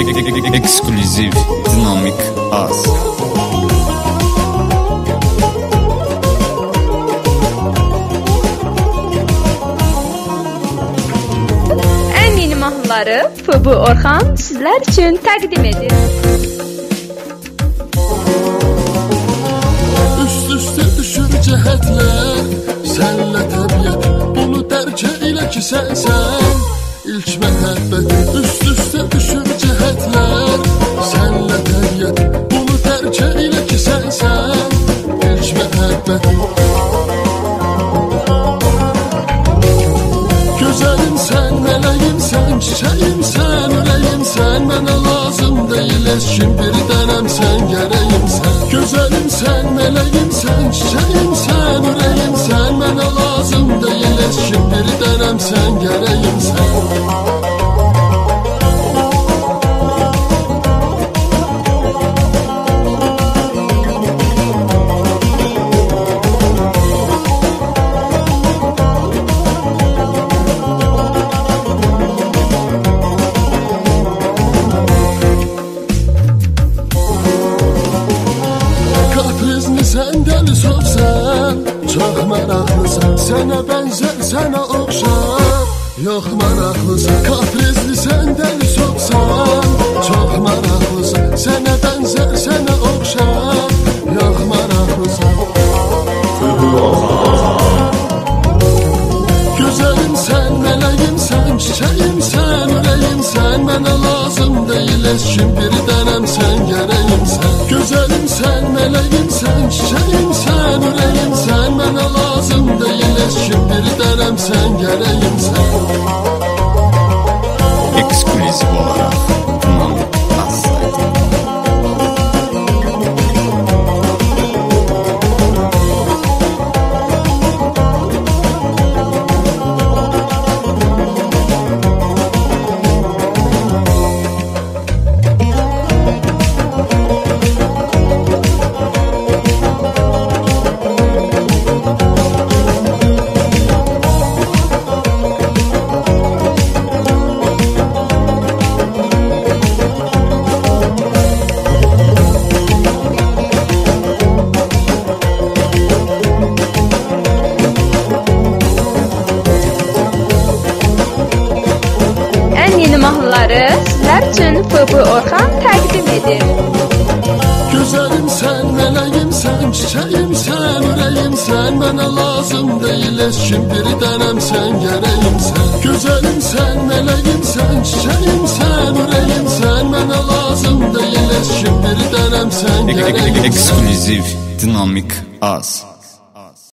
Ekskluziv Dinamik Az Ən yeni mahnıları FB Orxan sizlər üçün təqdim edir. Üst üste düşür cəhətlər Sənlə təbiət Bunu dərk elə ki sən məhəbbət Gözəlim sən, mələyim sən, çiçəyim sən, ürəyim sən Mənə lazım heç kim bir dənəm sən, gərəyim sən Gözəlim sən, mələyim sən, çiçəyim sən, ürəyim sən Mənə lazım heç kim bir dənəm sən, gərəyim sən Kaprizli sən dəli sofsən Çox maraqlısan Sənə bənzər, sənə oxşar Yox maraqlısan Kaprizli sən dəli sofsan Çox maraqlısan Sənə bənzər, sənə oxşar Yox maraqlısan Gözəlim sən, mələyim sən, çiçəyim sən, ürəyim sən Mənə lazım deyil heç kim bir dənəm sən, gərəyim sən Gözəlim sən, mələyim sən, çiçəyim sən, ürəyim sən Mənə lazım deyil heç kim bir dənəm sən, gərəyim sən mahnıları sizlər üçün FB Orxan təqdim edir. Gözəlim sən, mələyim sən, çiçəyim sən, ürəyim sən Mənə lazım deyil heç kim bir dənəm sən, gərəyim sən Gözəlim sən, mələyim sən, çiçəyim sən, ürəyim sən Mənə lazım deyil heç kim bir dənəm sən, gərəyim sən Ekskluziv Dinamik Az